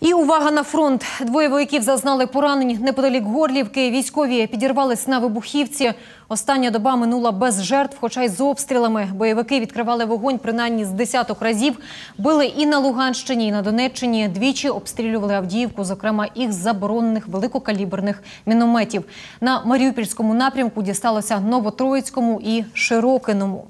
І увага на фронт. Двоє вояків зазнали поранень неподалік Горлівки. Військові підірвались на вибухівці. Остання доба минула без жертв, хоча й з обстрілами. Бойовики відкривали вогонь принаймні з десяток разів. Били і на Луганщині, і на Донеччині. Двічі обстрілювали Авдіївку, зокрема їх заборонених великокаліберних мінометів. На Маріупільському напрямку дісталося Новотроїцькому і Широкиному.